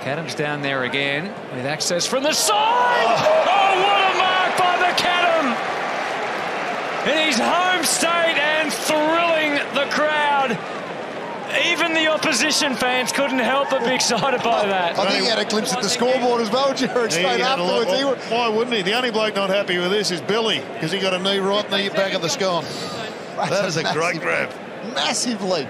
McAdam's down there again with access from the side. Oh, what a mark by McAdam! In his home state and thrilling the crowd. Even the opposition fans couldn't help but be excited by that. I think he had a glimpse at the scoreboard as well, Jared, straight afterwards. Well, why wouldn't he? The only bloke not happy with this is Billy, because he got a knee right in the back of the scone. That is a great grab. Massive leap.